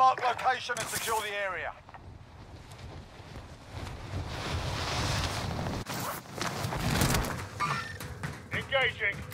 marked location and secure the area. Engaging.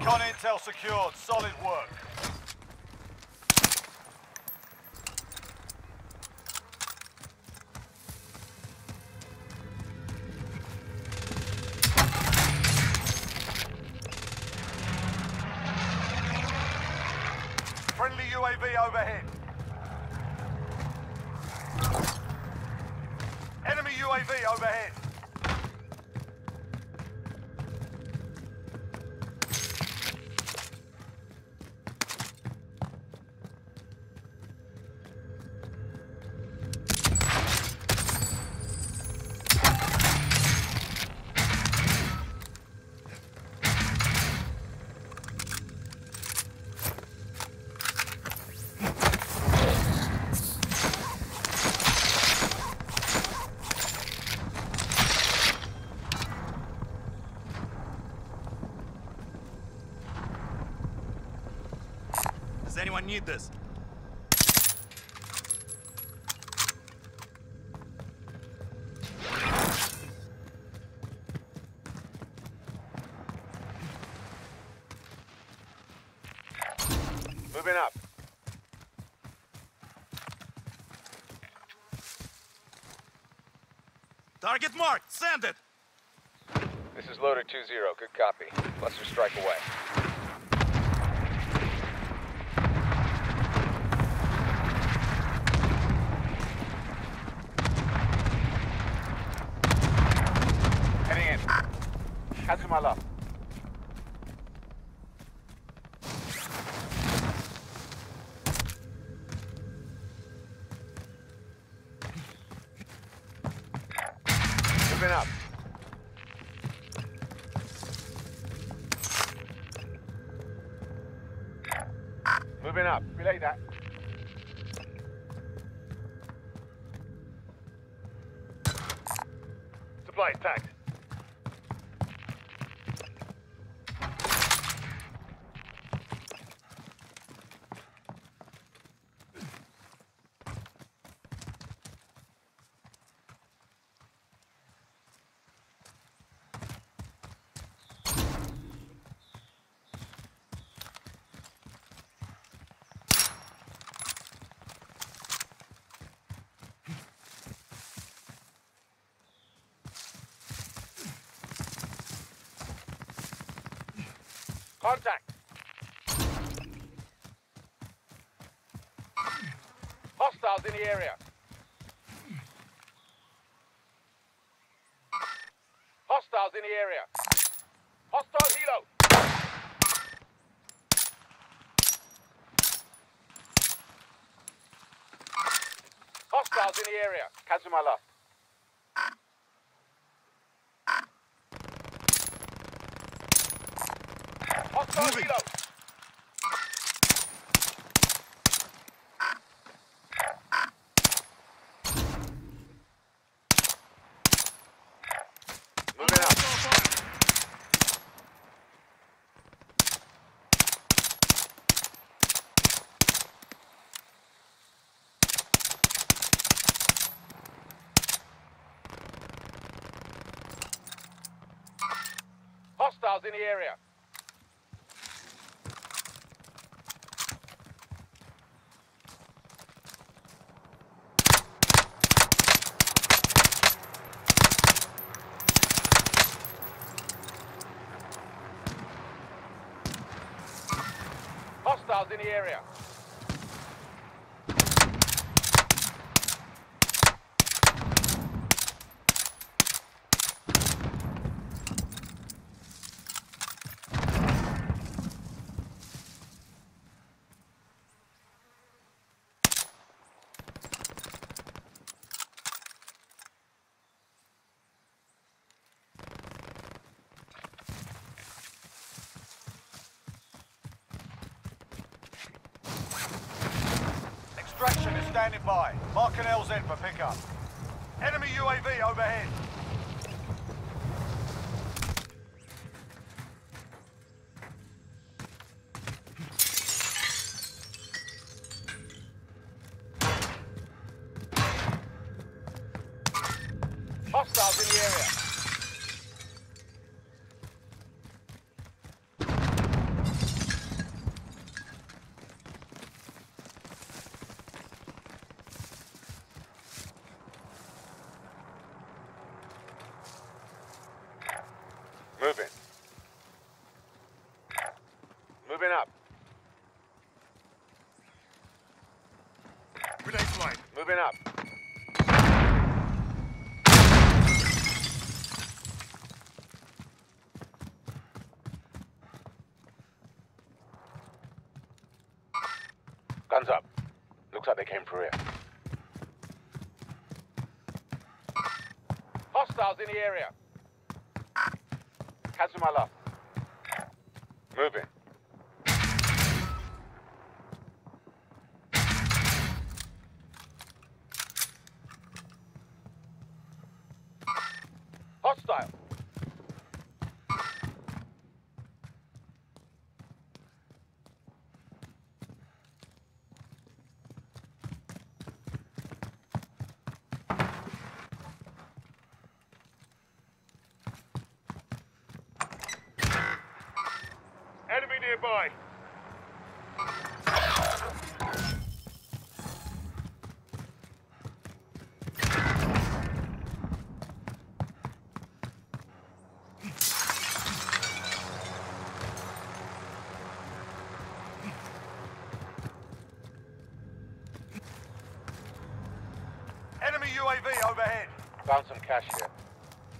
Recon intel secured. Solid work. Friendly UAV overhead. Need this? Moving up. Target marked! Send it! This is Loader 2-0. Good copy. Cluster strike away. Heading in. Cancel my left. Moving up. Moving up. Relay that. Supplies tagged. Contact. Hostiles in the area. Hostiles in the area. Hostile helo. Hostiles in the area. Cancel my last. Hostile Moving. helo. Hostiles in the area. Hostiles in the area. Extraction is standing by. Mark an LZ for pickup. Enemy UAV overhead. Hostiles in the area. Moving. Moving up. Grenade flight. Moving up. Guns up. Looks like they came through here. Hostiles in the area. Kazumala. Moving. Hostile. Enemy nearby. Enemy UAV overhead. Found some cash here.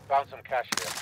Found some cash here.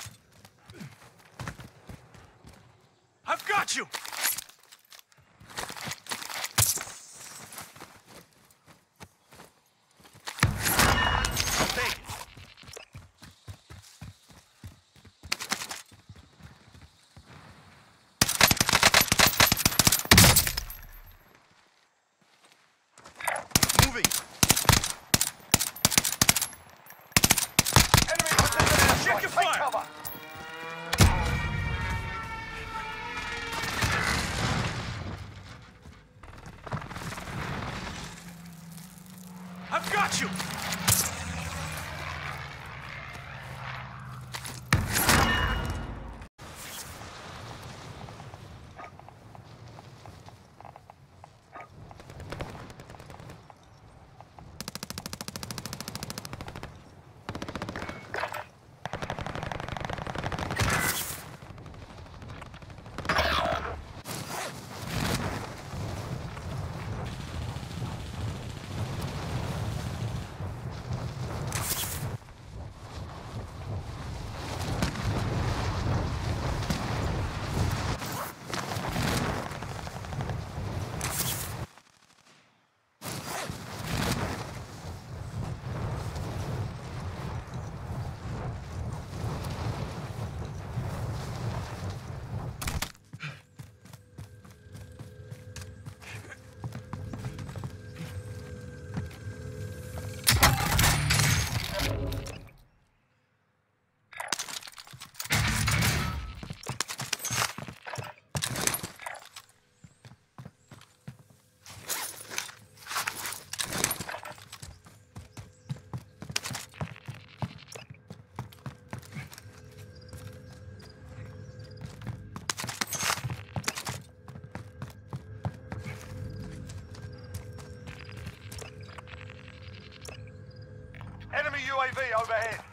UAV overhead.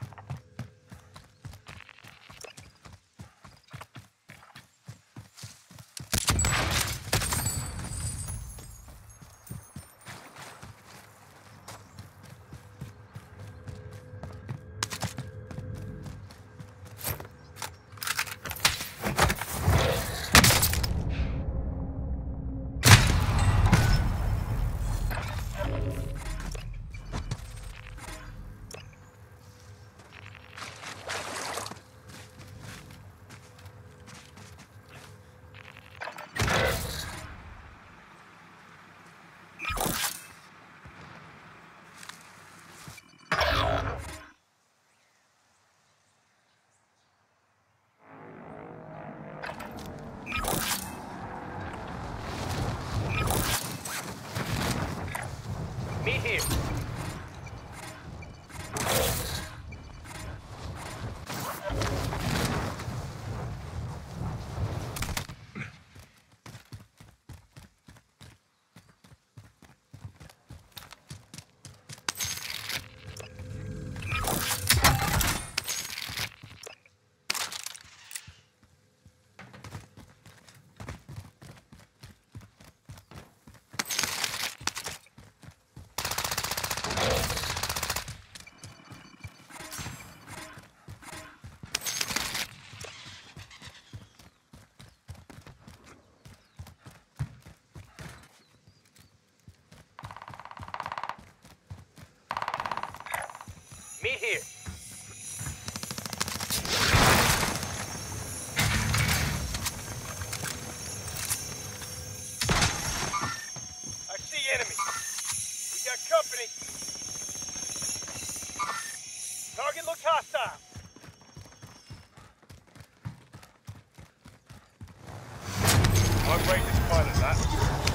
pilot that.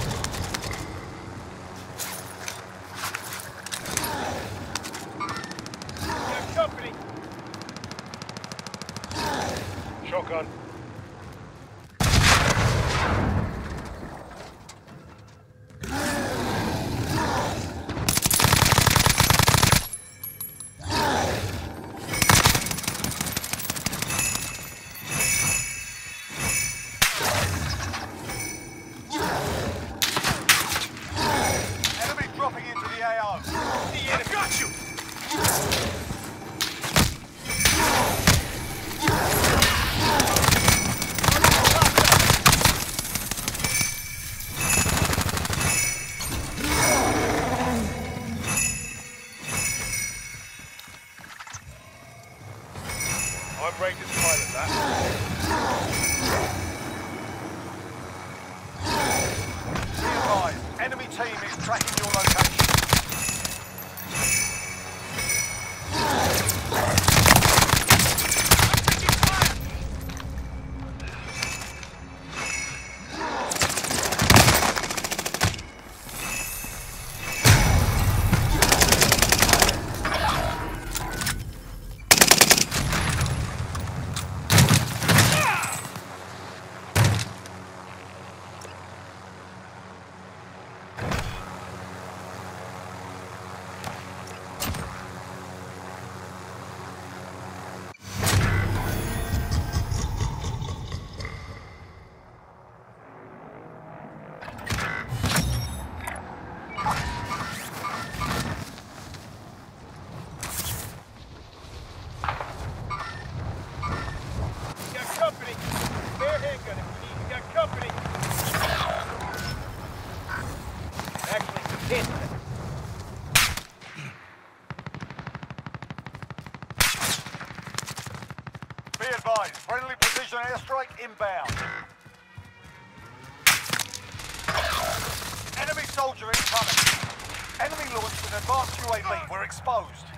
hit. Be advised, friendly precision airstrike inbound. Enemy soldier incoming. Enemy launched an advanced UAV. We're exposed.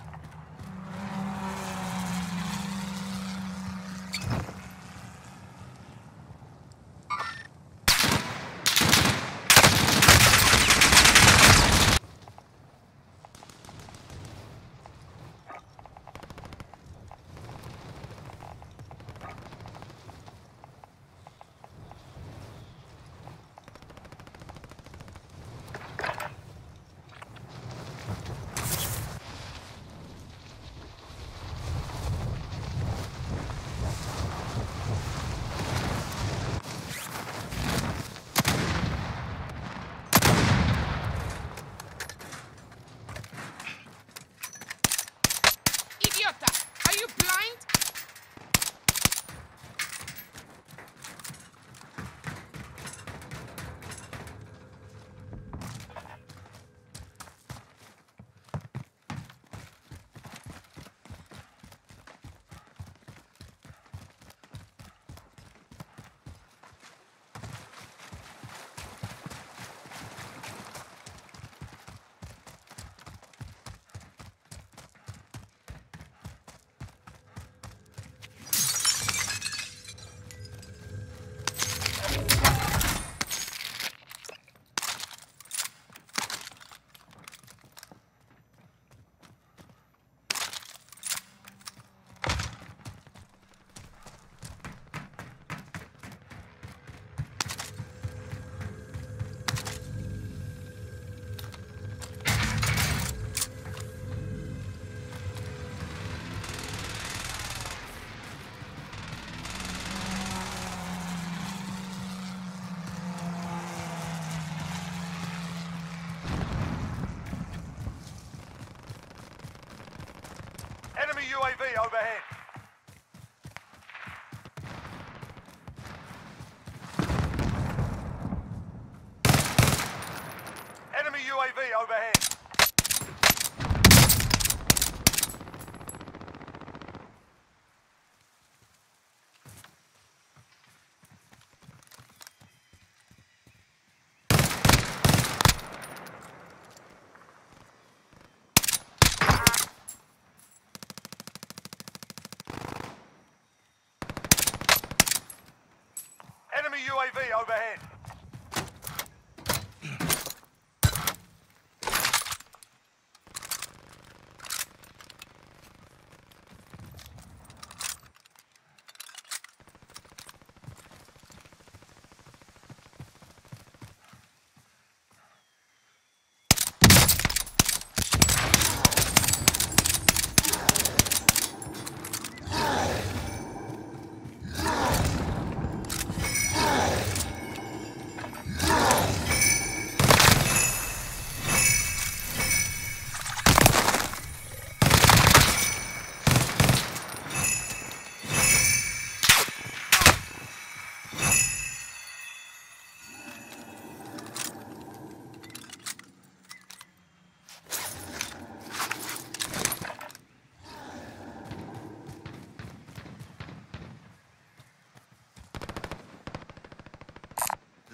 UAV overhead. Enemy UAV overhead. Enemy UAV overhead.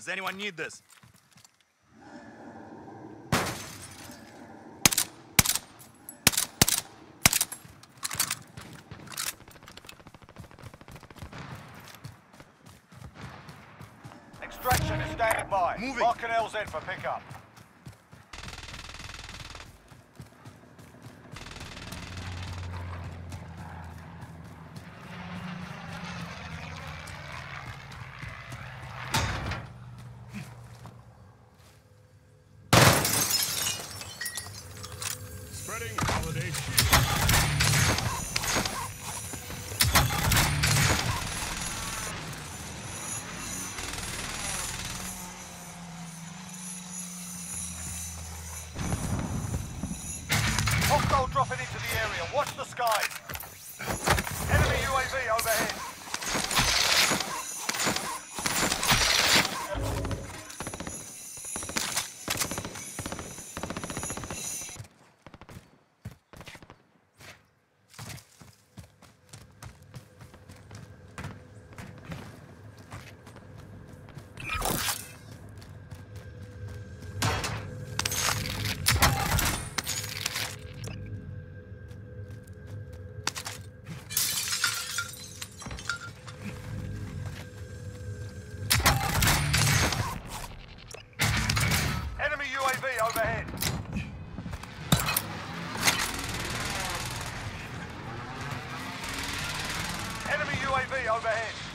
Does anyone need this? Extraction is standing by. Moving. Mark an LZ for pickup. Hostile dropping into the area. Watch the skies. Enemy UAV overhead. Overhead. Enemy UAV overhead.